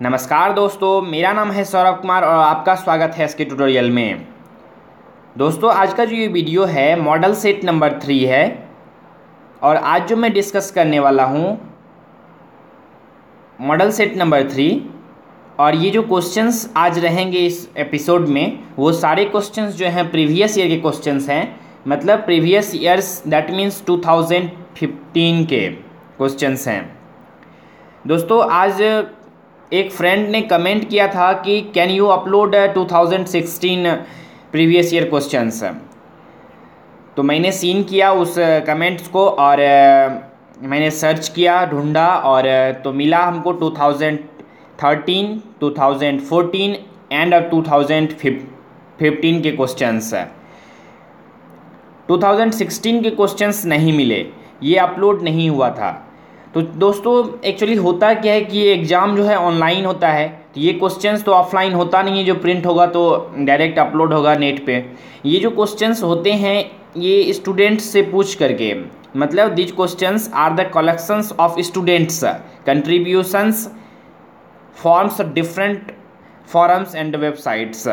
नमस्कार दोस्तों, मेरा नाम है सौरभ कुमार और आपका स्वागत है इसके ट्यूटोरियल में। दोस्तों, आज का जो ये वीडियो है मॉडल सेट नंबर थ्री है। और आज जो मैं डिस्कस करने वाला हूँ मॉडल सेट नंबर थ्री और ये जो क्वेश्चंस आज रहेंगे इस एपिसोड में, वो सारे क्वेश्चंस जो हैं प्रीवियस ईयर के क्वेश्चंस हैं। मतलब प्रीवियस ईयर्स दैट मीन्स 2015 के क्वेश्चंस हैं। दोस्तों, आज एक फ्रेंड ने कमेंट किया था कि can you upload 2016 previous year questions तो मैंने सीन किया उस कमेंट्स को और मैंने सर्च किया ढूंढा और तो मिला हमको 2013, 2014 एंड 2015 के क्वेश्चंस 2016 के क्वेश्चंस नहीं मिले। ये अपलोड नहीं हुआ था। तो दोस्तों एक्चुअली होता क्या है कि ये एग्ज़ाम जो है ऑनलाइन होता है तो ये क्वेश्चंस तो ऑफलाइन होता नहीं है, जो प्रिंट होगा तो डायरेक्ट अपलोड होगा नेट पे। ये जो क्वेश्चंस होते हैं, ये स्टूडेंट्स से पूछ करके मतलब these questions are the collections of students contributions forums different forums and websites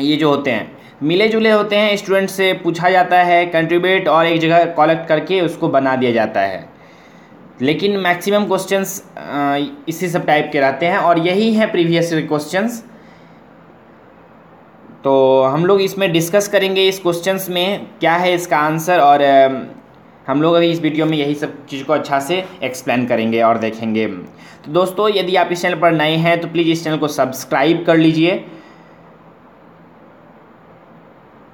ये जो होते हैं मिले जुले होते हैं स्टूडेंट से पूछा जाता है कंट्रीब्यूट और एक जगह कलेक्ट करके उसको बना दिया जाता है। लेकिन मैक्सिमम क्वेश्चंस इसी सब टाइप के रहते हैं और यही हैं प्रीवियस क्वेश्चंस तो हम लोग इसमें डिस्कस करेंगे इस क्वेश्चंस में क्या है इसका आंसर और हम लोग अभी इस वीडियो में यही सब चीज़ को अच्छा से एक्सप्लेन करेंगे और देखेंगे। तो दोस्तों, यदि आप इस चैनल पर नए हैं तो प्लीज़ इस चैनल को सब्सक्राइब कर लीजिए।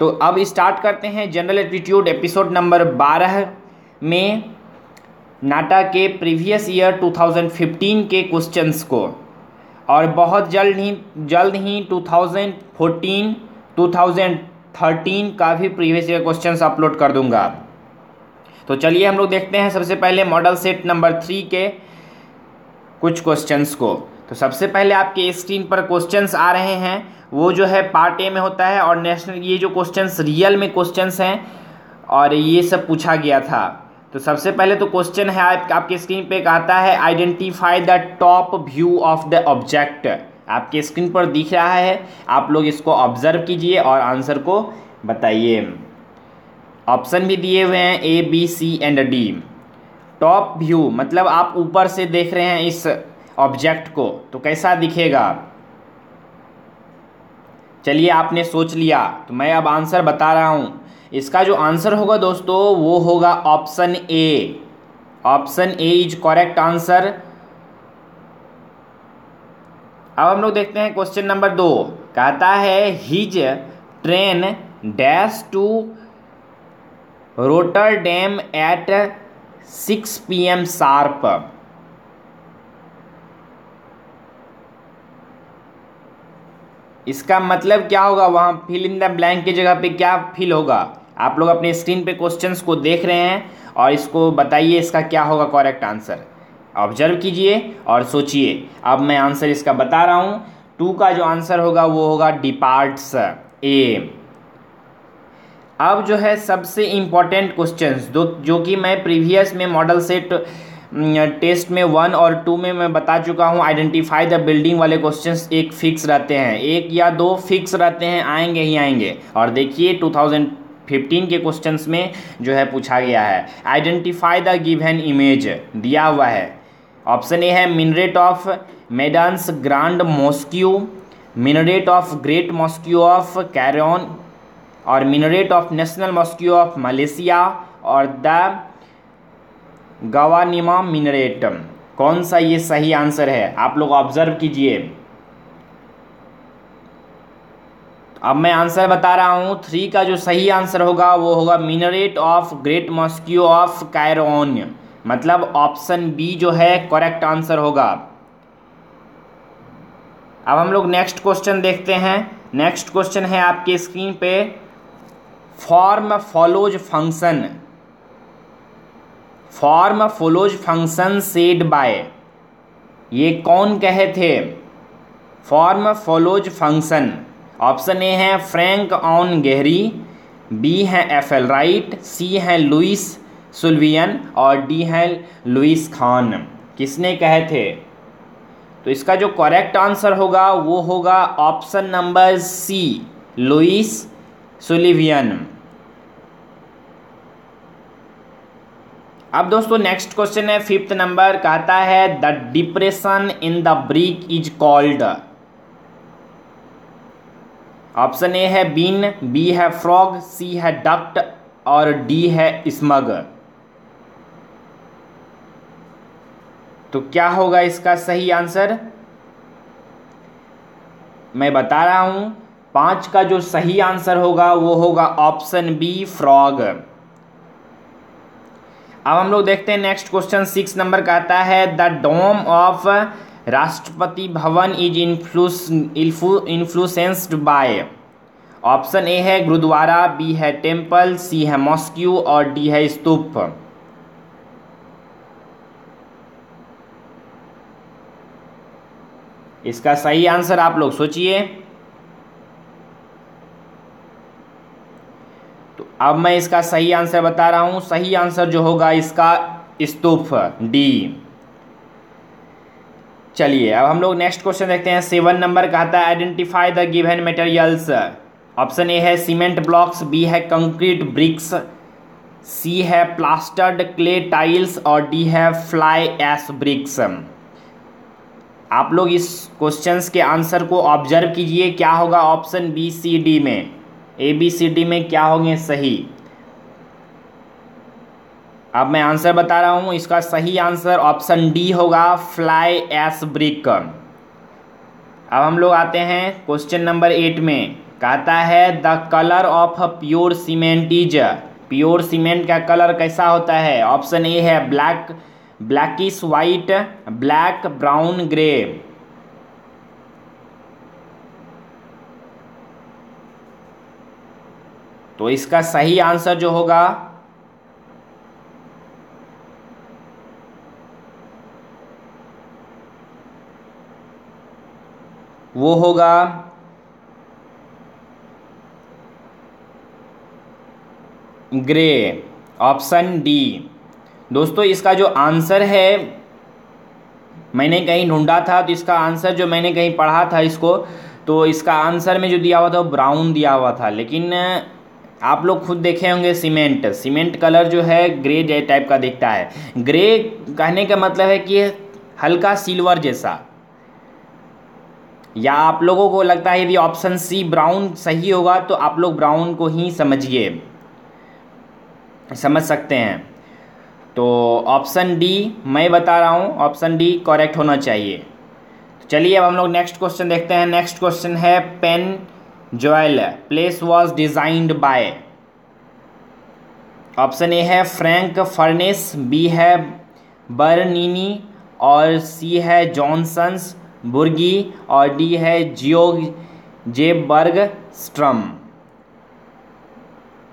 तो अब स्टार्ट करते हैं जनरल एटीट्यूड एपिसोड नंबर बारह में। नाटा के प्रीवियस ईयर 2015 के क्वेश्चंस को। और बहुत जल्द ही जल्द ही 2014 2013 का भी प्रीवियस ईयर क्वेश्चंस अपलोड कर दूँगा। तो चलिए हम लोग देखते हैं सबसे पहले मॉडल सेट नंबर थ्री के कुछ क्वेश्चंस को। तो सबसे पहले आपके स्क्रीन पर क्वेश्चंस आ रहे हैं। वो जो है पार्ट ए में होता है और नेशनल, ये जो क्वेश्चंस रियल में क्वेश्चंस हैं, और ये सब पूछा गया था। तो सबसे पहले तो क्वेश्चन है आप, आपके स्क्रीन पे कहता है identify the top view of the object आपके स्क्रीन पर दिख रहा है आप लोग इसको ऑब्ज़र्व कीजिए और आंसर को बताइए। ऑप्शन भी दिए हुए हैं A B C and D top view मतलब आप ऊपर से देख रहे हैं इस ऑब्जेक्ट को तो कैसा दिखेगा? चलिए आपने सोच लिया तो मैं अब आंसर बता रहा हूँ। इसका जो आंसर होगा दोस्तों, वो होगा option A. Option A is correct answer. अब हम लोग देखते हैं क्वेश्चन नंबर दो। कहता है, his train dash to Rotterdam at six P M sharp. इसका मतलब क्या होगा? वहाँ फिल इन द ब्लैंक की जगह पे क्या फिल होगा? आप लोग अपने स्क्रीन पे क्वेश्चंस को देख रहे हैं और इसको बताइए इसका क्या होगा करेक्ट आंसर ऑब्ज़र्व कीजिए और सोचिए। अब मैं आंसर इसका बता रहा हूँ। टू का जो आंसर होगा, वो होगा डिपार्ट्स ए अब जो है सबसे इंपॉर्टेंट क्वेश्चंस दो, जो कि मैं प्रीवियस में मॉडल सेट टेस्ट में वन और टू में मैं बता चुका हूँ। आइडेंटिफाई द बिल्डिंग वाले क्वेश्चंस एक फिक्स रहते हैं। एक या दो फिक्स रहते हैं, आएँगे ही आएँगे। और देखिए 2015 के क्वेश्चन में जो है पूछा गया है। आइडेंटिफाई द गिवन इमेज दिया हुआ है। ऑप्शन ए है minaret of Medan's grand mosque minaret of great mosque of Kairouan और minaret of national mosque of Malaysia और द गवानिमा मिनरेटम कौन सा ये सही आंसर है? आप लोग ऑब्ज़र्व कीजिए। अब मैं आंसर बता रहा हूँ थ्री का जो सही आंसर होगा वो होगा minaret of great mosque of Kairouan मतलब ऑप्शन बी जो है करेक्ट आंसर होगा। अब हम लोग नेक्स्ट क्वेश्चन देखते हैं। नेक्स्ट क्वेश्चन है आपके स्क्रीन पे form follows function form follows function said by ये कौन कहे थे? Form follows function option A है फ्रैंक ऑन गेहरी, बी है एफ़ एल राइट, सी है लुइस सुलवियन और डी है लुइस खान। किसने कहे थे? तो इसका जो करेक्ट आंसर होगा, वो होगा option number C Louis Sullivan. अब दोस्तों नेक्स्ट क्वेश्चन है फिफ्थ नंबर कहता है the depression in the brick is called option A है बीन, बी है फ्रॉग, सी है डक्ट और डी है स्मग। तो क्या होगा इसका सही आंसर? मैं बता रहा हूँ, पाँच का जो सही आंसर होगा वो होगा ऑप्शन बी, फ्रॉग। अब हम लोग देखते हैं नेक्स्ट क्वेश्चन, सिक्स नंबर का आता है, the dome of Rashtrapati Bhavan is influenced by option A है गुरुद्वारा बी है टेंपल सी है मॉस्क्यू और डी है स्तूप. इसका सही आंसर आप लोग सोचिए. तो अब मैं इसका सही आंसर बता रहा हूँ. सही आंसर जो होगा इसका स्तूप डी चलिए, अब हम लोग नेक्स्ट क्वेश्चन देखते हैं। सेवन नंबर कहता है identify the given materials option A है सीमेंट ब्लॉक्स बी है कंक्रीट ब्रिक्स सी है प्लास्टर्ड क्ले टाइल्स और डी है फ्लाई एस ब्रिक्स आप लोग इस क्वेश्चंस के आंसर को ऑब्ज़र्व कीजिए, क्या होगा ऑप्शन बी सी डी में? ए बी सी डी में क्या होंगे? सही। अब मैं आंसर बता रहा हूँ, इसका सही आंसर ऑप्शन डी होगा फ्लाई एस ब्रिक अब हम लोग आते हैं क्वेश्चन नंबर एट में। कहता है, the colour of pure cement is pure cement का कलर कैसा होता है? ऑप्शन ए है black, blackish white black, brown, grey. तो इसका सही आंसर जो होगा वो होगा ग्रे, ऑप्शन डी। दोस्तों, इसका जो आंसर है, मैंने कहीं ढूंढा था तो इसका आंसर जो मैंने कहीं पढ़ा था इसको तो इसका आंसर में जो दिया हुआ था, वो ब्राउन दिया हुआ था। लेकिन, आप लोग खुद देखे होंगे सीमेंट। सीमेंट कलर जो है, ग्रे टाइप का दिखता है। ग्रे कहने का मतलब है कि हल्का सिल्वर जैसा। या आप लोगों को लगता है यदि ऑप्शन सी ब्राउन सही होगा तो आप लोग ब्राउन को ही समझिए। समझ सकते हैं। तो ऑप्शन डी मैं बता रहा हूँ ऑप्शन डी करेक्ट होना चाहिए। तो चलिए अब हम लोग नेक्स्ट क्वेश्चन देखते हैं। नेक्स्ट क्वेश्चन है Pennzoil place was designed by option A है फ्रैंक फर्नेस बी है बर्निनी और सी है जॉनसन्स बुर्गी और डी है जियो जेबर्ग स्ट्रम।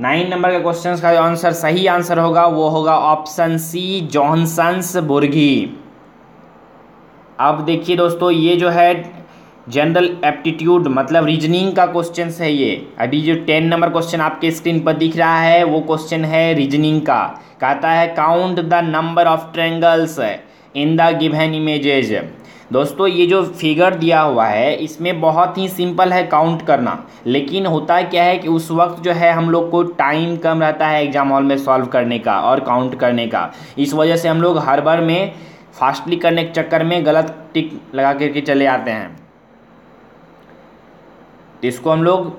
नाइन नंबर के क्वेश्चन का जो आंसर सही आंसर होगा, वो होगा ऑप्शन सी जॉनसन्स बुर्गी। अब देखिए दोस्तों, ये जो है जनरल एप्टीट्यूड मतलब रीजनिंग का क्वेश्चन है ये। अभी जो टेन नंबर क्वेश्चन आपके स्क्रीन पर दिख रहा है, वो क्वेश्चन है रीजनिंग का। कहता है count the number of triangles in the given images दोस्तों, ये जो फिगर दिया हुआ है, इसमें बहुत ही सिंपल है काउंट करना। लेकिन होता क्या है कि उस वक्त जो है, हम लोग को टाइम कम रहता है एग्ज़ाम हॉल में सॉल्व करने का और काउंट करने का। इस वजह से हम लोग हर बार में फास्टली करने के चक्कर में गलत टिक लगा करके चले आते हैं। इसको हम लोग,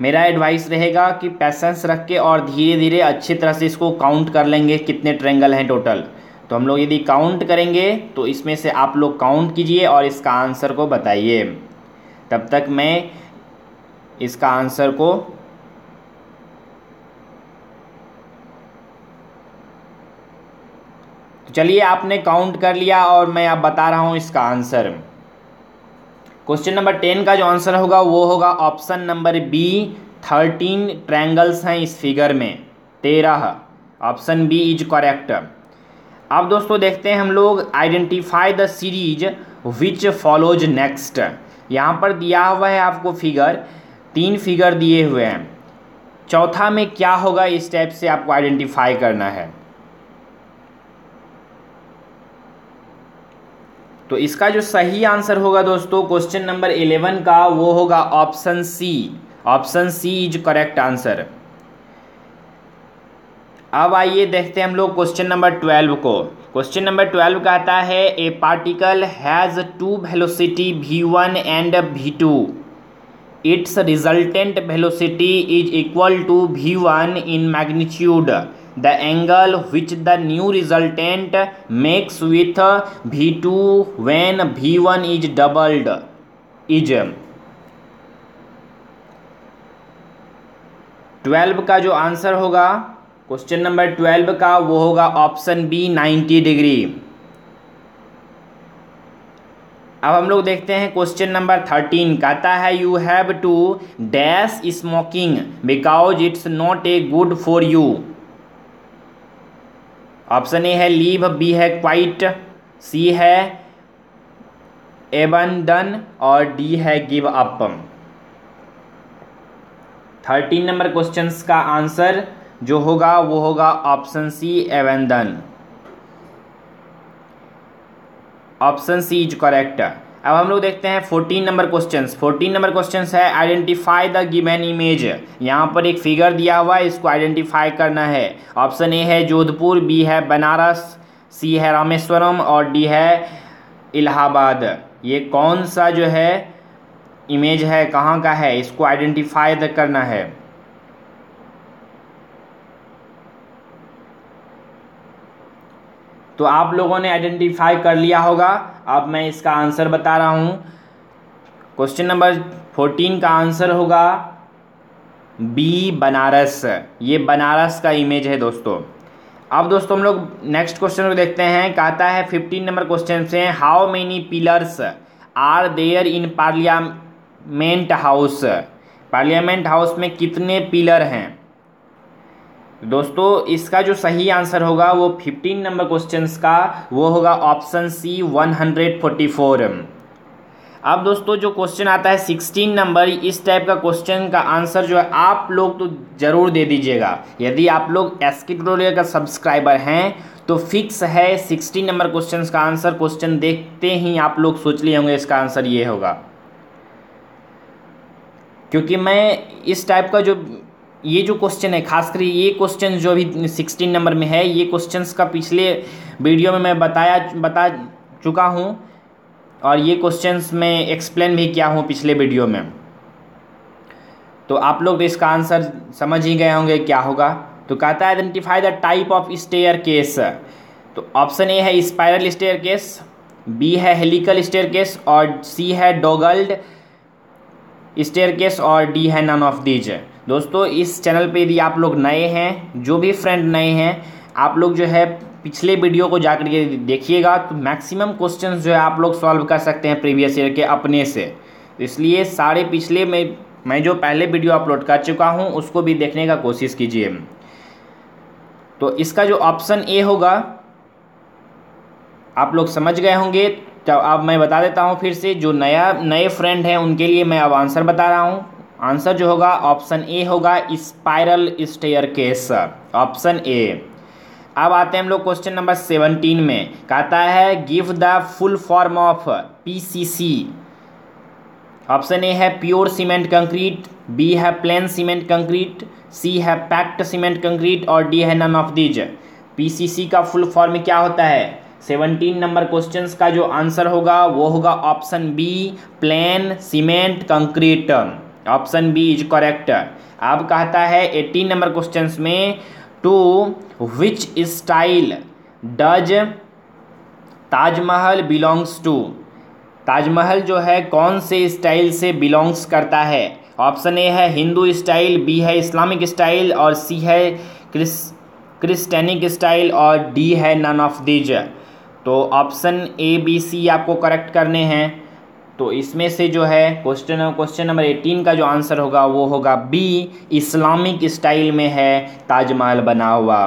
मेरा एडवाइस रहेगा कि पैसेंस रख के और धीरे धीरे अच्छी तरह से इसको काउंट कर लेंगे, कितने ट्रेंगल हैं टोटल तो हम लोग यदि काउंट करेंगे तो इसमें से आप लोग काउंट कीजिए और इसका आंसर को बताइए। तब तक मैं इसका आंसर को तो चलिए आपने काउंट कर लिया और मैं आप बता रहा हूँ इसका आंसर क्वेश्चन नंबर टेन का जो आंसर होगा, वो होगा option number B thirteen triangles हैं इस फिगर में, तेरह। ऑप्शन बी इज़ करेक्ट अब दोस्तों देखते हैं हम लोग identify the series which follows next. यहाँ पर दिया हुआ है आपको फिगर, तीन फिगर दिए हुए हैं। चौथा में क्या होगा इस टाइप से आपको आइडेंटिफाई करना है। तो इसका जो सही आंसर होगा दोस्तों, क्वेश्चन नंबर इलेवन का वो होगा option C. Option C is correct answer. अब आइए देखते हैं हम लोग क्वेश्चन नंबर ट्वेल्व को। क्वेश्चन नंबर ट्वेल्व कहता है a particle has two velocity V one and V two its resultant velocity is equal to V one in magnitude the angle which the new resultant makes with V two when V one is doubled is twelve का जो answer होगा question number twelve का वो होगा option B ninety degree अब हम लोग देखते हैं क्वेश्चन नंबर थर्टीन कहता है you have to dash smoking because it's not a good for you option A है लीव बी है क्वाइट सी है एबंडन और डी है give up thirteen number question का आंसर जो होगा वो होगा option C abandon option C is correct. अब हम लोग देखते हैं fourteen number question fourteen number question है आइडेंटिफाई द गिवन इमेज यहाँ पर एक फिगर दिया हुआ है, इसको आइडेंटिफाई करना है। ऑप्शन ए है जोधपुर बी है बनारस सी है रामेश्वरम और डी है इलाहाबाद। ये कौन सा जो है इमेज है, कहाँ का है, इसको आइडेंटिफाई करना है। तो आप लोगों ने आइडेंटिफाई कर लिया होगा। अब मैं इसका आंसर बता रहा हूँ। क्वेश्चन नंबर फोर्टीन का आंसर होगा। बी बनारस ये बनारस का इमेज है दोस्तों। अब दोस्तों हम लोग नेक्स्ट क्वेश्चन को देखते हैं। कहता है फिफ्टीन नंबर क्वेश्चन से how many pillars are there in parliament house parliament house में कितने पिलर हैं? दोस्तों, इसका जो सही आंसर होगा वो फिफ्टीन नंबर क्वेश्चन का, वो होगा option C one hundred forty four अब दोस्तों, जो क्वेश्चन आता है सिक्सटीन नंबर इस टाइप का क्वेश्चन का आंसर जो है, आप लोग तो ज़रूर दे दीजिएगा। यदि आप लोग एस के का सब्सक्राइबर हैं तो फिक्स है सिक्सटीन नंबर क्वेश्चन का आंसर। क्वेश्चन देखते ही आप लोग सोच लिए होंगे, इसका आंसर ये होगा। क्योंकि मैं इस टाइप का जो ये जो क्वेश्चन है खासकर ये क्वेश्चन जो अभी सिक्सटीन नंबर में है, ये क्वेश्चंस का पिछले वीडियो में मैं बताया, बता चुका हूँ और ये क्वेश्चंस में एक्सप्लेन भी किया हूँ पिछले वीडियो में। तो आप लोग तो इसका आंसर समझ ही गए होंगे क्या होगा। तो कहता है identify the type of staircase तो ऑप्शन ए है स्पायरल स्टेयर केस बी है हेलिकल स्टेयर केस और सी है डोगल्ड स्टेयर केस और डी है नन ऑफ़ दीज दोस्तों, इस चैनल पे यदि आप लोग नए हैं, जो भी फ्रेंड नए हैं, आप लोग जो है पिछले वीडियो को जाकर के देखिएगा तो मैक्सिमम क्वेश्चंस जो है आप लोग सॉल्व कर सकते हैं प्रीवियस ईयर के अपने से। तो इसलिए सारे पिछले में, मैं जो पहले वीडियो अपलोड कर चुका हूँ, उसको भी देखने का कोशिश कीजिए। तो इसका जो ऑप्शन ए होगा, आप लोग समझ गए होंगे तो अब मैं बता देता हूँ फिर से, जो नया, नए फ्रेंड हैं, उनके लिए मैं अब आंसर बता रहा हूँ। आंसर जो होगा, ऑप्शन ए होगा spiral staircase option A. अब आते हैं हम लोग क्वेश्चन नंबर सेवनटीन में। कहता है give the full form of PCC option A है प्योर सीमेंट कंक्रीट बी है प्लेन सीमेंट कंक्रीट सी है पैक्ट सीमेंट कंक्रीट और डी है नन ऑफ़ दीज पीसीसी का फुल फॉर्म क्या होता है? सेवनटीन नंबर क्वेश्चन का जो आंसर होगा, वो होगा option B plain cement concrete option B is correct अब कहता है एटीन नंबर क्वेश्चन में to which style does Taj Mahal belongs to Taj Mahal जो है, कौन से स्टाइल से बिलोंग्स करता है? ऑप्शन ए है हिंदू स्टाइल बी है इस्लामिक स्टाइल और सी है क्रिस क्रिस्टैनिक स्टाइल और डी है नन ऑफ़ दीज तो ऑप्शन ए बी सी आपको करेक्ट करने हैं। तो इसमें से जो है क्वेश्चन क्वेश्चन नंबर एटीन का जो आंसर होगा, वो होगा बी इस्लामिक स्टाइल में है ताजमहल बना हुआ।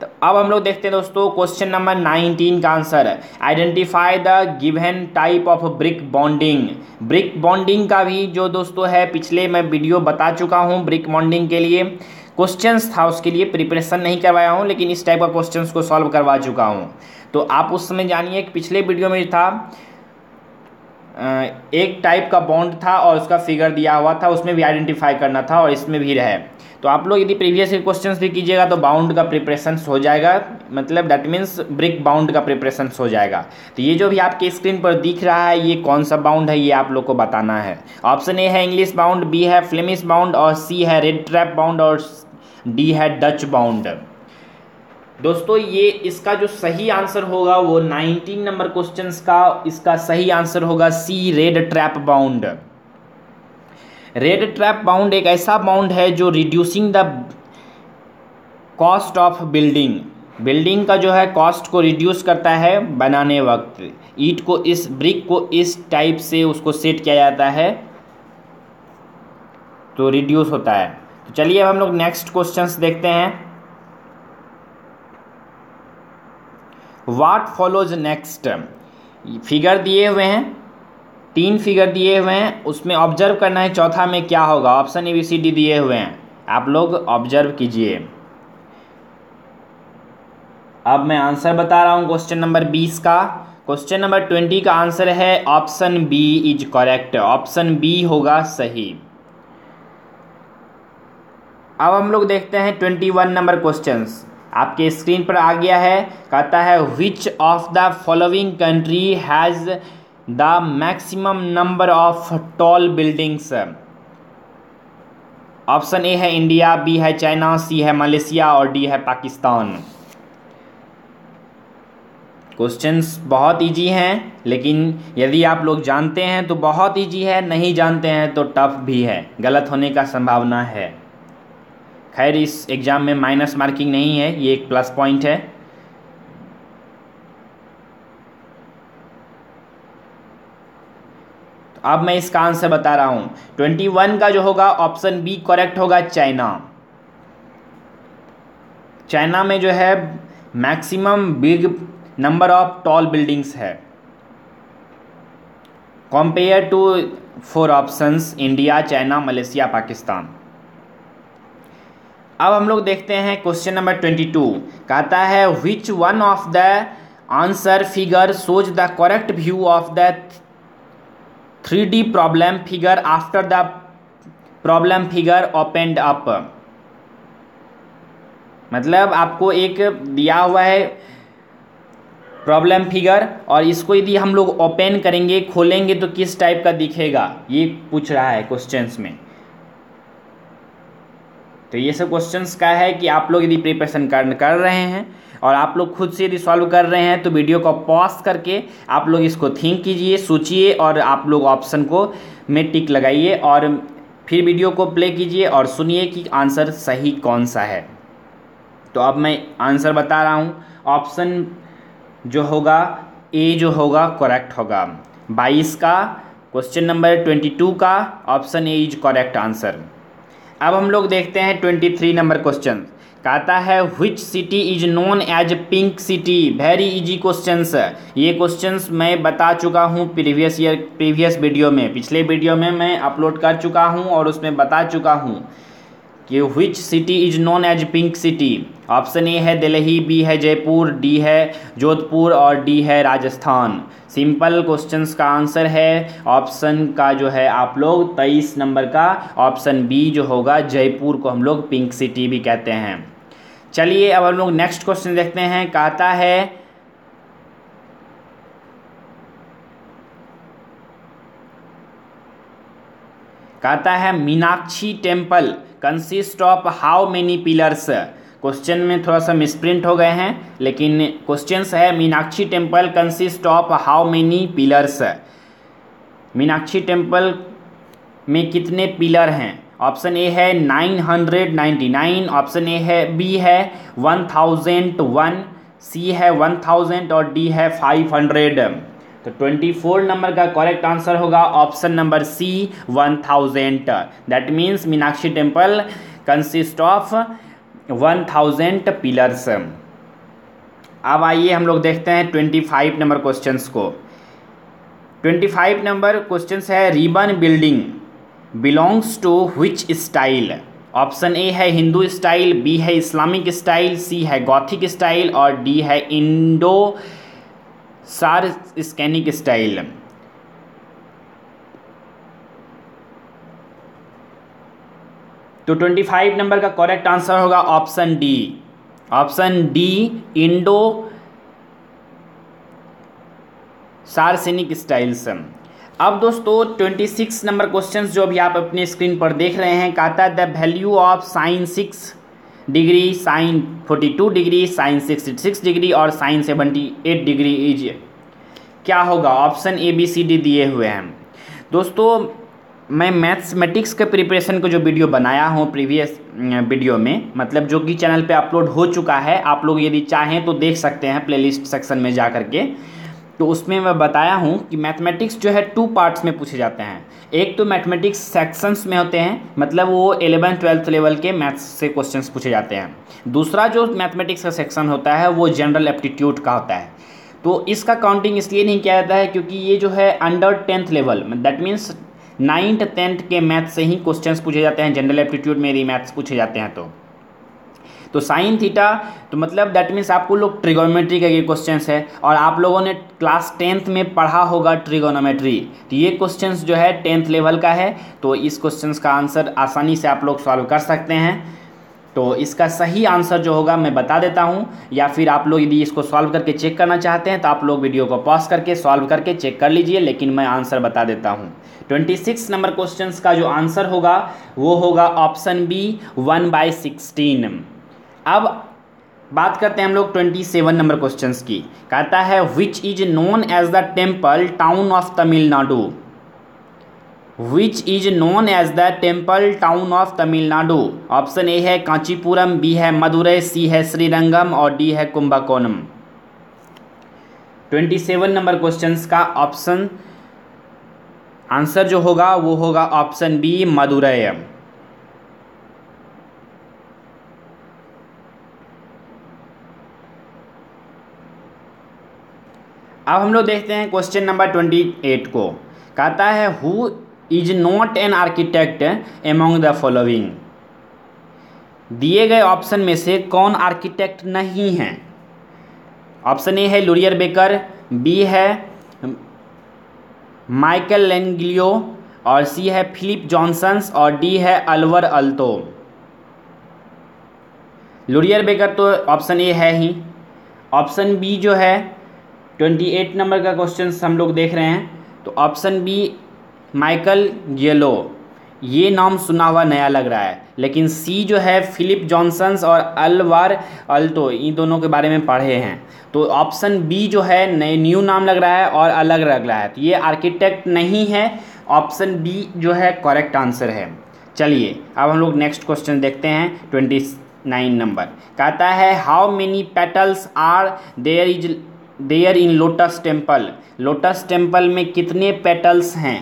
तो अब हम लोग देखते हैं दोस्तों क्वेश्चन नंबर नाइनटीन का answer identify the given type of brick bonding brick bonding का भी जो दोस्तों है, पिछले मैं वीडियो बता चुका हूँ ब्रिक बॉन्डिंग के लिए। क्वेश्चंस था, उसके लिए प्रिपरेशन नहीं करवाया हूँ, लेकिन इस टाइप का क्वेश्चंस को सॉल्व करवा चुका हूँ। तो आप उस समय जानिए, पिछले वीडियो में था एक टाइप का बॉन्ड था और उसका फिगर दिया हुआ था, उसमें भी आइडेंटिफाई करना था और इसमें भी रहे। तो आप लोग यदि प्रीवियस क्वेश्चंस भी कीजिएगा तो बाउंड का प्रिपरेशन हो जाएगा। मतलब दैट मीन्स ब्रिक बाउंड का प्रिपरेशन हो जाएगा। तो ये जो भी आपके स्क्रीन पर दिख रहा है, ये कौन सा बाउंड है, ये आप लोग को बताना है। ऑप्शन ए है इंग्लिश बाउंड बी है फ्लेमिश बाउंड और सी है रेड ट्रैप बाउंड और डी है डच बाउंड दोस्तों, ये इसका जो सही आंसर होगा, वो 19 नंबर क्वेश्चंस का इसका सही आंसर होगा C, rat trap bond. Rat trap bond एक ऐसा बाउंड है जो reducing the cost of building building का जो है कॉस्ट को रिड्यूस करता है बनाने वक्त। ईट को इस ब्रिक को इस टाइप से उसको सेट किया जाता है तो रिड्यूस होता है। तो चलिए अब हम लोग नेक्स्ट क्वेश्चंस देखते हैं। वाट फॉलोज नेक्स्ट फिगर दिए हुए हैं। तीन फिगर दिए हुए हैं। उसमें ऑब्ज़र्व करना है चौथा में क्या होगा। Option A B C D दिए हुए हैं। आप लोग ऑब्ज़र्व कीजिए। अब मैं आंसर बता रहा हूँ क्वेश्चन नंबर बीस का। क्वेश्चन नंबर ट्वेंटी का आंसर है। Option B is correct option B होगा सही। अब हम लोग देखते हैं ट्वेंटी वन नंबर क्वेश्चंस आपके स्क्रीन पर आ गया है, कहता है which of the following country has the maximum number of tall buildings option A है इंडिया बी है चाइना सी है मलेशिया और डी है पाकिस्तान क्वेश्चंस बहुत इजी हैं, लेकिन यदि आप लोग जानते हैं तो बहुत इजी है, नहीं जानते हैं तो टफ भी है, गलत होने का संभावना है। खैर, इस एग्ज़ाम में माइनस मार्किंग नहीं है, ये एक प्लस पॉइंट है। तो अब मैं इसका आंसर बता रहा हूँ। ट्वेंटी वन का जो होगा ऑप्शन बी करेक्ट होगा चाइना चाइना में जो है maximum big number of tall buildings है। Compare to four options India China Malaysia Pakistan अब हम लोग देखते हैं क्वेश्चन नंबर ट्वेंटी टू कहता है which one of the answer figure shows the correct view of the three D problem figure after the problem figure opened up मतलब आपको एक दिया हुआ है प्रॉब्लम फिगर और इसको यदि हम लोग ओपन करेंगे, खोलेंगे तो किस टाइप का दिखेगा? ये पूछ रहा है क्वेश्चंस में। तो ये सब क्वेश्चंस का है कि आप लोग यदि प्रिपरेशन कर कर रहे हैं और आप लोग खुद से यदि सॉल्व कर रहे हैं तो वीडियो को पॉज करके आप लोग इसको थिंक कीजिए, सोचिए और आप लोग ऑप्शन को में टिक लगाइए और फिर वीडियो को प्ले कीजिए और सुनिए कि आंसर सही कौन सा है। तो अब मैं आंसर बता रहा हूँ। ऑप्शन जो होगा ए जो होगा करेक्ट होगा। बाईस का क्वेश्चन नंबर ट्वेंटी टू का option A is correct answer अब हम लोग देखते हैं ट्वेंटी थ्री नंबर क्वेश्चन कहता है which city is known as pink city very easy question ये क्वेश्चन मैं बता चुका हूँ प्रीवियस ईयर प्रीवियस वीडियो में। पिछले वीडियो में मैं अपलोड कर चुका हूँ और उसमें बता चुका हूँ। कि which city is known as pink city option A है दिल्ली बी है जयपुर डी है जोधपुर और डी है राजस्थान। सिंपल क्वेश्चंस का आंसर है। ऑप्शन का जो है आप लोग, तेईस नंबर का ऑप्शन बी जो होगा, जयपुर को हम लोग पिंक सिटी भी कहते हैं। चलिए अब हम लोग नेक्स्ट क्वेश्चन देखते हैं। कहता है कहता है, Meenakshi temple consist of how many pillars question में थोड़ा सा मिसप्रिंट हो गए हैं, लेकिन क्वेश्चन है, Meenakshi temple consist of how many pillars Meenakshi temple में कितने पिलर हैं? ऑप्शन ए है nine hundred ninety nine, option A है, बी है वन थाउज़ेंड वन, सी है वन थाउज़ेंड और डी है फाइव हंड्रेड। तो ट्वेंटी फोर नंबर का करेक्ट आंसर होगा option number C one thousand that means Meenakshi temple consist of one thousand pillars अब आइए हम लोग देखते हैं ट्वेंटी फाइव नंबर क्वेश्चंस को। ट्वेंटी फाइव नंबर क्वेश्चंस है ribbon building belongs to which style option A है हिंदू स्टाइल बी है इस्लामिक स्टाइल सी है गॉथिक स्टाइल और डी है इंडो सार स्कैनिक स्टाइल तो 25 नंबर का करेक्ट आंसर होगा option D option D Indo Saracenic styles अब दोस्तों 26 नंबर क्वेश्चन जो अभी आप अपने स्क्रीन पर देख रहे हैं, कहता है the value of sine six degree sine 42 degree, sine 66 degree और साइन 78 डिग्री इज़ क्या होगा? Option A, B, C, D दिए हुए हैं। दोस्तों, मैं मैथमेटिक्स के प्रिपरेशन को जो वीडियो बनाया हूँ प्रीवियस वीडियो में मतलब जो कि चैनल पे अपलोड हो चुका है, आप लोग यदि चाहें तो देख सकते हैं प्लेलिस्ट सेक्शन में जा करके तो उसमें मैं बताया हूँ कि मैथमेटिक्स जो है टू पार्ट्स में पूछे जाते हैं। एक तो मैथमेटिक्स सेक्शंस में होते हैं मतलब वो एलेवन ट्वेल्थ लेवल के मैथ्स से क्वेश्चंस पूछे जाते हैं। दूसरा जो मैथमेटिक्स का सेक्शन होता है, वो जनरल एप्टीट्यूड का होता है। तो इसका काउंटिंग इसलिए नहीं किया जाता है क्योंकि ये जो है under tenth level that means ninth tenth के मैथ से ही क्वेश्चंस पूछे जाते हैं जनरल एप्टीट्यूड में यदि मैथ्स पूछे जाते हैं तो। तो साइन थीटा तो मतलब दैट मीन्स आपको लोग ट्रिगोनोमेट्री का ये क्वेश्चन है, और आप लोगों ने क्लास टेंथ में पढ़ा होगा ट्रिगोनोमेट्री तो ये क्वेश्चन जो है टेंथ लेवल का है तो इस क्वेश्चन का आंसर आसानी से आप लोग सॉल्व कर सकते हैं। तो इसका सही आंसर जो होगा, मैं बता देता हूँ, या फिर आप लोग यदि इसको सॉल्व करके चेक करना चाहते हैं तो आप लोग वीडियो को पॉज करके सॉल्व करके चेक कर लीजिए, लेकिन मैं आंसर बता देता हूँ। ट्वेंटी सिक्स नंबर क्वेश्चन का जो आंसर होगा, वो होगा option B one by sixteen अब बात करते हैं हम लोग ट्वेंटी सेवन नंबर क्वेश्चन की। कहता है which is known as the temple town of Tamil Nadu which is known as the temple town of Tamil Nadu option A है कांचीपुरम बी है मदुरई सी है श्रीरंगम और डी है Kumbakonam twenty seven number question का option answer जो होगा वो होगा ऑप्शन बी मदुरई अब हम लोग देखते हैं क्वेश्चन नंबर ट्वेंटी एट को। कहता है who is not an architect among the following दिए गए ऑप्शन में से कौन आर्किटेक्ट नहीं है? ऑप्शन ए है लुरियर बेकर बी है माइकल लेंगलियो और सी है फिलिप जॉनसन्स और डी है अलवर अल्तो लुरियर बेकर तो ऑप्शन ए है ही। ऑप्शन बी जो है ट्वेंटी एट नंबर का क्वेश्चन हम लोग देख रहे हैं। तो ऑप्शन बी, माइकल येलो। ये नाम सुना हुआ नया लग रहा है, लेकिन सी जो है, फिलिप जॉनसन्स और अलवार अल्टो, इन दोनों के बारे में पढ़े हैं। तो ऑप्शन बी जो है, नए, न्यू नाम लग रहा है और अलग लग रहा है। तो ये आर्किटेक्ट नहीं है, ऑप्शन बी जो है, करेक्ट आंसर है। चलिए, अब हम लोग नेक्स्ट क्वेश्चन देखते हैं, ट्वेंटी नाइन नंबर। कहता है, how many petals are, there is there in lotus temple lotus temple में कितने पेटल्स हैं?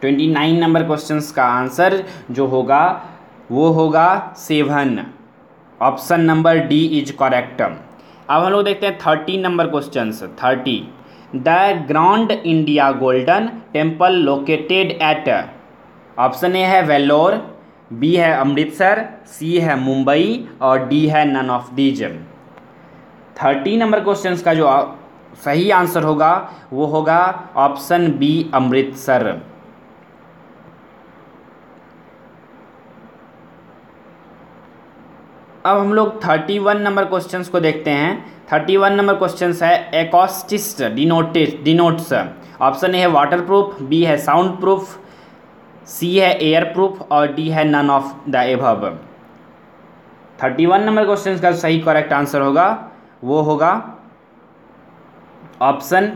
ट्वेंटी नाइन नंबर क्वेश्चन का आंसर जो होगा, वो होगा seven option number D is correct अब हम लोग देखते हैं thirty number question thirty the grand India golden temple located at option A है वेल्लोर बी है अमृतसर सी है मुंबई और डी है none of these thirty number question का जो सही आंसर होगा, वो होगा ऑप्शन बी अमृतसर। अब हम लोग थर्टी वन नंबर क्वेश्चन को देखते हैं। थर्टी वन नंबर क्वेश्चन है एकॉस्टिस्ट डिनोटिस डिनोट्स ऑप्शन ए है वाटर प्रूफ बी है साउंड प्रूफ सी है एयर प्रूफ और डी है none of the above thirty one number question का सही करेक्ट आंसर होगा। वो होगा ऑप्शन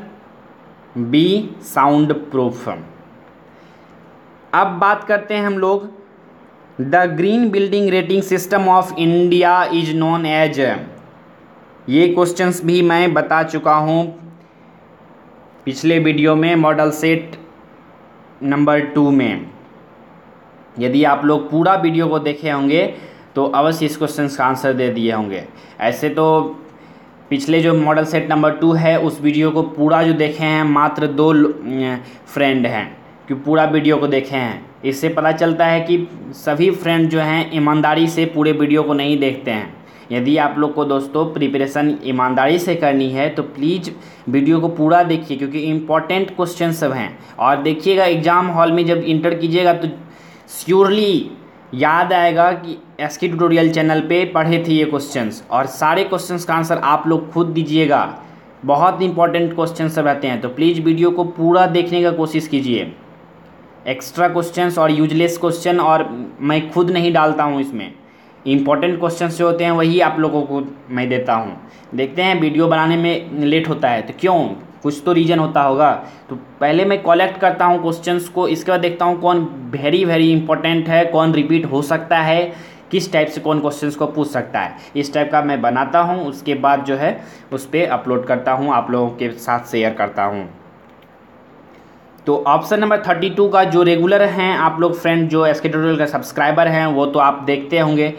बी, साउंड प्रूफ। अब बात करते हैं हम लोग। The green building rating system of India is known as. ये क्वेश्चंस भी मैं बता चुका हूँ पिछले वीडियो में मॉडल सेट नंबर टू में। यदि आप लोग पूरा वीडियो को देखे होंगे तो अवश्य इस क्वेश्चन का आंसर दे दिए होंगे। ऐसे तो पिछले जो मॉडल सेट नंबर टू है, उस वीडियो को पूरा जो देखे हैं, मात्र दो फ्रेंड हैं, कि पूरा वीडियो को देखे हैं। इससे पता चलता है कि सभी फ्रेंड जो हैं, ईमानदारी से पूरे वीडियो को नहीं देखते हैं। यदि आप लोग को दोस्तों प्रिपरेशन ईमानदारी से करनी है तो प्लीज़ वीडियो को पूरा देखिए, क्योंकि इंपॉर्टेंट क्वेश्चन सब हैं। और देखिएगा एग्ज़ाम हॉल में जब इंटर कीजिएगा तो श्योरली याद आएगा कि एस के ट्यूटोरियल चैनल पे पढ़े थे ये क्वेश्चंस और सारे क्वेश्चंस का आंसर आप लोग खुद दीजिएगा। बहुत इंपॉर्टेंट क्वेश्चन सब रहते हैं तो प्लीज़ वीडियो को पूरा देखने का कोशिश कीजिए। एक्स्ट्रा क्वेश्चंस और यूजलेस क्वेश्चन और मैं खुद नहीं डालता हूँ इसमें। इंपॉर्टेंट क्वेश्चन जो होते हैं वही आप लोगों को मैं देता हूँ। देखते हैं वीडियो बनाने में लेट होता है तो क्यों? कुछ तो रीज़न होता होगा। तो पहले मैं कलेक्ट करता हूँ क्वेश्चंस को, इसके बाद देखता हूँ कौन वेरी वेरी इंपॉर्टेंट है, कौन रिपीट हो सकता है, किस टाइप से कौन क्वेश्चंस को पूछ सकता है। इस टाइप का मैं बनाता हूँ, उसके बाद जो है, उस पर अपलोड करता हूँ, आप लोगों के साथ शेयर करता हूँ। तो ऑप्शन नंबर थर्टी टू का जो रेगुलर हैं, आप लोग फ्रेंड जो एस के ट्यूटोरियल का सब्सक्राइबर हैं, वो तो आप देखते होंगे।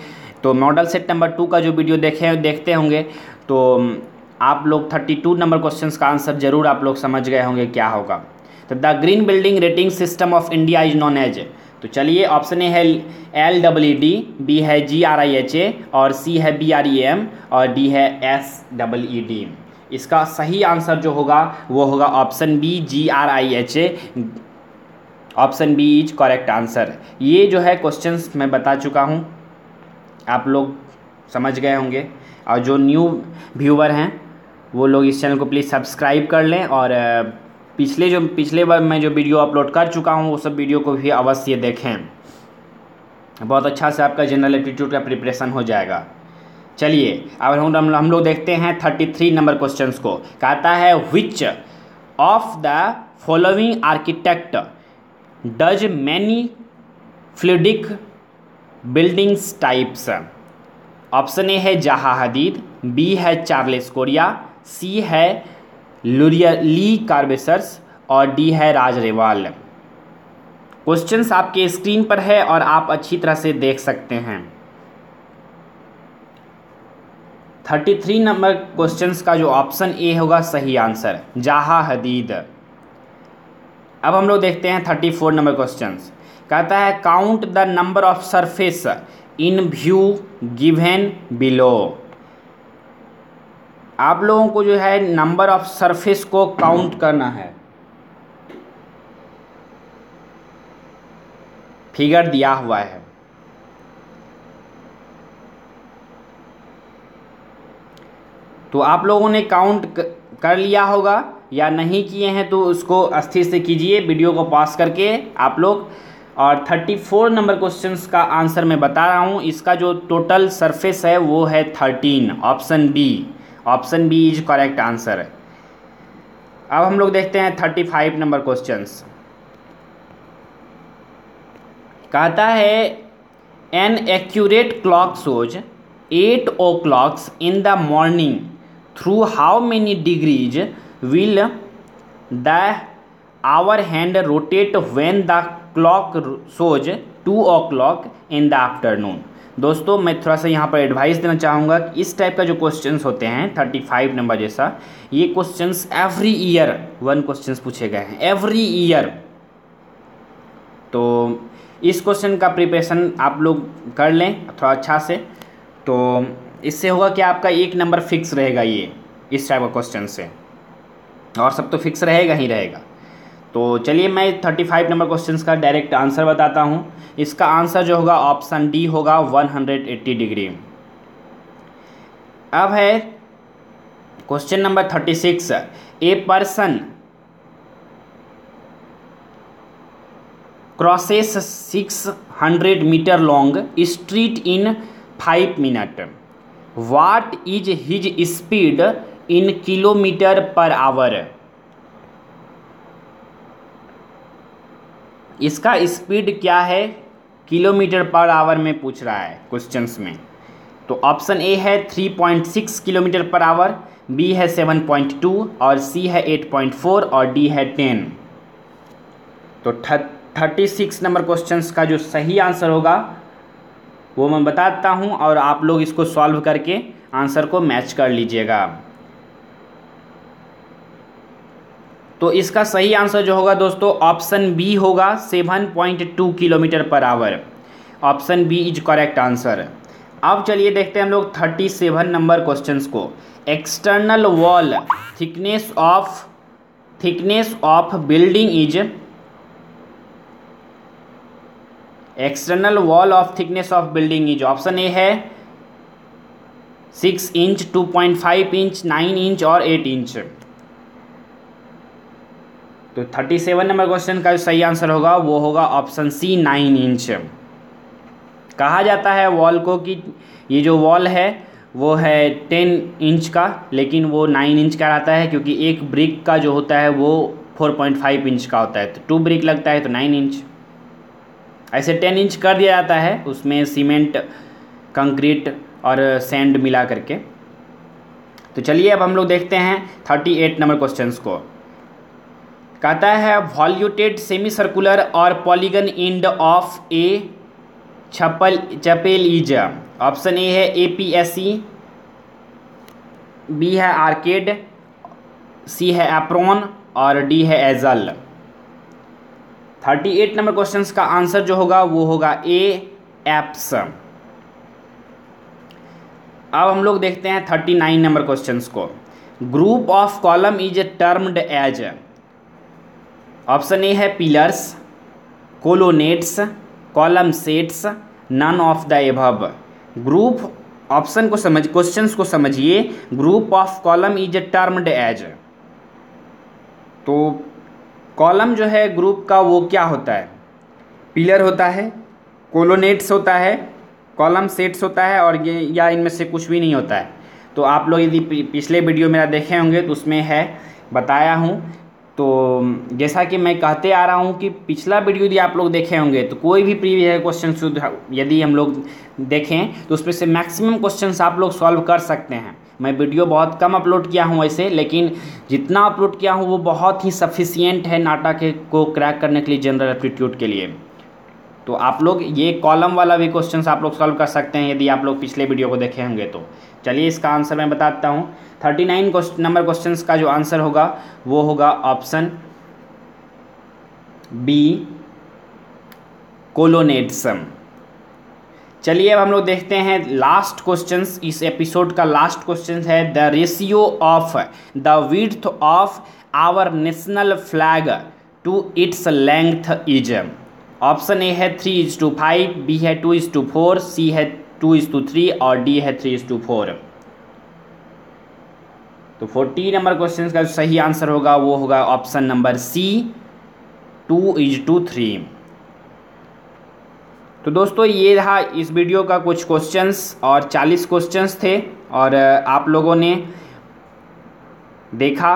तो मॉडल सेट नंबर टू का जो वीडियो देखे, देखते होंगे। तो आप लोग थर्टी टू नंबर क्वेश्चन का आंसर ज़रूर आप लोग समझ गए होंगे क्या होगा। तो the green building rating system of India is known as. तो चलिए, ऑप्शन ए है एल डब्ल्यू डी, बी है जी आर आई एच ए, और सी है बी आर ई एम, और डी है एस डबल ई डी। इसका सही आंसर जो होगा, वो होगा option B G R I H A. Option B is correct answer. ये जो है क्वेश्चंस मैं बता चुका हूँ। आप लोग समझ गए होंगे। और जो न्यू व्यूवर हैं वो लोग इस चैनल को प्लीज़ सब्सक्राइब कर लें और पिछले जो, पिछले बार मैं जो वीडियो अपलोड कर चुका हूँ, वो सब वीडियो को भी अवश्य देखें। बहुत अच्छा से आपका जनरल एप्टीट्यूड का प्रिपरेशन हो जाएगा। चलिए, अब हम हम लोग देखते हैं थर्टी थ्री नंबर क्वेश्चन को। कहता है which of the following architect does many fluidic buildings types option A है जहा हदीद बी है चार्लेस कोरिया सी है लुरिया ली कार्बेसर्स और डी है राज रेवाल क्वेश्चंस आपके स्क्रीन पर है और आप अच्छी तरह से देख सकते हैं। थर्टी थ्री नंबर क्वेश्चंस का जो ऑप्शन ए होगा, सही आंसर जाहा हदीद। अब हम लोग देखते हैं थर्टी फोर नंबर क्वेश्चंस कहता है count the number of surface in view given below आप लोगों को जो है नंबर ऑफ़ सरफेस को काउंट करना है। फिगर दिया हुआ है। तो आप लोगों ने काउंट कर लिया होगा या नहीं किए हैं तो उसको अस्थिर से कीजिए। वीडियो को पास करके आप लोग। और थर्टी फोर नंबर क्वेश्चन का आंसर मैं बता रहा हूँ। इसका जो टोटल सरफेस है वो है thirteen option B option B is correct answer अब हम लोग देखते हैं थर्टी फाइव नंबर क्वेश्चन कहता है an accurate clock shows eight o'clocks in the morning through how many degrees will the hour hand rotate when the clock shows two o'clock in the afternoon दोस्तों, मैं थोड़ा सा यहाँ पर advice देना चाहूँगा कि इस टाइप का जो क्वेश्चंस होते हैं थर्टी फाइव नंबर जैसा, ये questions every year one questions पूछे गए हैं। एवरी ईयर तो इस क्वेश्चन का प्रिपरेशन आप लोग कर लें थोड़ा अच्छा से। तो इससे होगा कि आपका एक नंबर फिक्स रहेगा ये, इस टाइप का क्वेश्चन से। और सब तो फिक्स रहेगा ही रहेगा। तो चलिए मैं थर्टी फाइव नंबर क्वेश्चन का डायरेक्ट आंसर बताता हूँ। इसका आंसर जो होगा ऑप्शन डी होगा वन हंड्रेड एट्टी डिग्री अब है question number thirty six a person crosses six hundred metre long street in five minute what is his speed in kilometre per hour इसका speed क्या है? Kilometre per our में पूछ रहा है questions में। तो ऑप्शन ए है 3.6 किलोमीटर पर आवर, बी है 7.2 और सी है 8.4 और डी है 10 तो थर्टी सिक्स नंबर क्वेश्चंस का जो सही आंसर होगा, वो मैं बताता हूँ और आप लोग इसको सॉल्व करके आंसर को मैच कर लीजिएगा। तो इसका सही आंसर जो होगा दोस्तों, ऑप्शन बी होगा seven point two kilometre per hour. Option B is correct answer. अब चलिए देखते हैं हम लोग थर्टी सेवन नंबर क्वेश्चन को। External wall, thickness of thickness of building is, external wall of thickness of building is, option A है six inch, two point five inch, nine inch और eight inch. तो thirty seven number question का जो सही answer होगा, वो होगा option सी nine inch कहा जाता है वॉल को कि ये जो वॉल है, वो है टेन इंच का, लेकिन वो नाइन इंच का रहता है क्योंकि एक ब्रिक का जो होता है, वो फोर पॉइंट फाइव इंच का होता है। तो टू ब्रिक लगता है तो नाइन इंच ऐसे टेन इंच कर दिया जाता है, उसमें सीमेंट कंक्रीट और सैंड मिला करके। तो चलिए अब हम लोग देखते हैं थर्टी एट नंबर क्वेश्चन को। कहता है वॉल्यूटेड सेमी सर्कुलर और polygon end of a chapel chapel is option A है A P S C B है आर्केड सी है एप्रोन और डी है aisle thirty eight number question का आंसर जो होगा, वो होगा ए एप्स अब हम लोग देखते हैं थर्टी नाइन नंबर क्वेश्चन को. Group of column is termed as option A है pillars, colonnades, column sets, none of the above group option को समझ क्वेश्चन को समझिए। Group of column is termed as. तो कॉलम जो है ग्रुप का वो क्या होता है? पिलर होता है, कोलोनेट्स होता है, कॉलम सेट्स होता है और ये, या इनमें से कुछ भी नहीं होता है। तो आप लोग यदि पिछले वीडियो मेरा देखे होंगे तो उसमें है, बताया हूँ। तो जैसा कि मैं कहते आ रहा हूँ कि पिछला वीडियो यदि आप लोग देखे होंगे तो कोई भी प्रीवियस क्वेश्चन यदि हम लोग देखें तो उसमें से मैक्सिमम क्वेश्चंस आप लोग सॉल्व कर सकते हैं। मैं वीडियो बहुत कम अपलोड किया हूँ ऐसे, लेकिन जितना अपलोड किया हूँ, वो बहुत ही सफिशियंट है नाटा के को क्रैक करने के लिए जनरल एप्टीट्यूड के लिए। तो आप लोग, ये कॉलम वाला भी क्वेश्चन आप लोग सॉल्व कर सकते हैं यदि आप लोग पिछले वीडियो को देखे होंगे तो। चलिए इसका आंसर मैं बताता हूँ। थर्टी नाइन नंबर क्वेश्चन का जो आंसर होगा, वो होगा ऑप्शन बी कोलोनेट्सम चलिए अब हम लोग देखते हैं लास्ट क्वेश्चन इस एपिसोड का लास्ट क्वेश्चन है the ratio of the width of our national flag to its length is option A है three is to five B है two is to four C है टू इज़ टू थ्री और D है three is to four तो forty number question का जो सही answer होगा, वो होगा option number C two is to three तो दोस्तों, ये रहा इस वीडियो का कुछ क्वेश्चंस और 40 क्वेश्चंस थे और आप लोगों ने देखा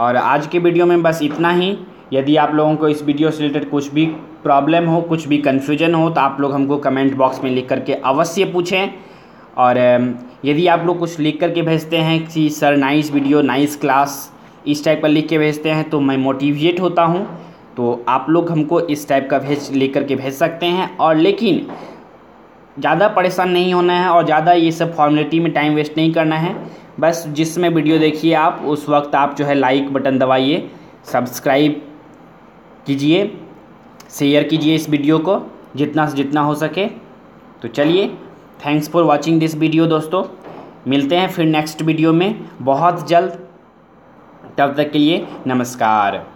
और आज के वीडियो में बस इतना ही। यदि आप लोगों को इस वीडियो से रिलेटेड कुछ भी प्रॉब्लम हो, कुछ भी कन्फ्यूज़न हो तो आप लोग हमको कमेंट बॉक्स में लिख करके अवश्य पूछें। और यदि आप लोग कुछ लिख करके भेजते हैं कि, sir nice video nice class इस टाइप का लिख के भेजते हैं तो मैं मोटिवेट होता हूँ। तो आप लोग हमको इस टाइप का भेज लेकर करके भेज सकते हैं। और लेकिन, ज़्यादा परेशान नहीं होना है और ज़्यादा ये सब फॉर्मेलिटी में टाइम वेस्ट नहीं करना है। बस जिसमें वीडियो देखिए आप, उस वक्त आप जो है लाइक बटन दबाइए सब्सक्राइब कीजिए शेयर कीजिए इस वीडियो को, जितना से जितना हो सके। तो चलिए thanks for watching this video दोस्तों। मिलते हैं फिर नेक्स्ट वीडियो में। बहुत जल्द। तब तक के लिए नमस्कार।